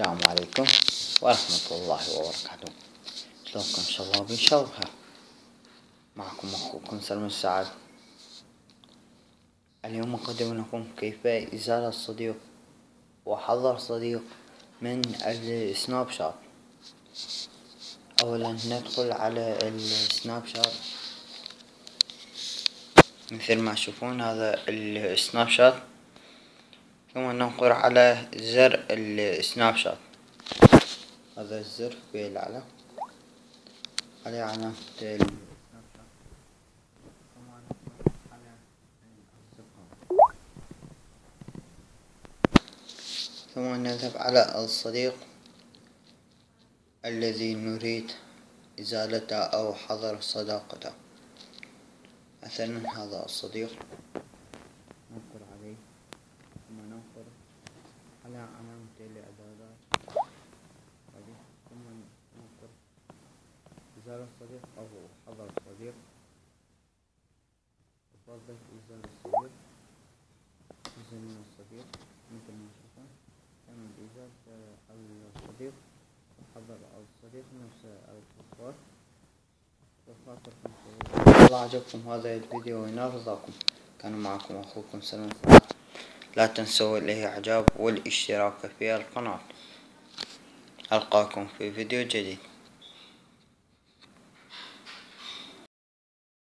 السلام عليكم ورحمة الله وبركاته. شلونكم؟ إن شاء الله بخير معكم أخوكم سلمان السعد. اليوم أقدم لكم كيف إزالة الصديق وحذر صديق من السناب شات. اولا ندخل على السناب شات. مثل ما تشوفون هذا السناب شات ثم ننقر على زر السناب شات هذا الزر في الأعلى. عليه علامة ثم نذهب على الصديق الذي نريد إزالته أو حظر صداقته. مثلا هذا الصديق ننقر عليه ثم ننقر على علامة الإعدادات ثم ننقر إزالة الصديق أو حظر الصديق. أفضل إزالة الصديق. من الصديق. مثل ما تشوفون تعمل إزالة الصديق وحظر الصديق نفس الصور الله عجبكم هذا الفيديو وينال رضاكم. كان معكم أخوكم سلمان لا تنسوا الإعجاب والاشتراك في القناة. ألقاكم في فيديو جديد.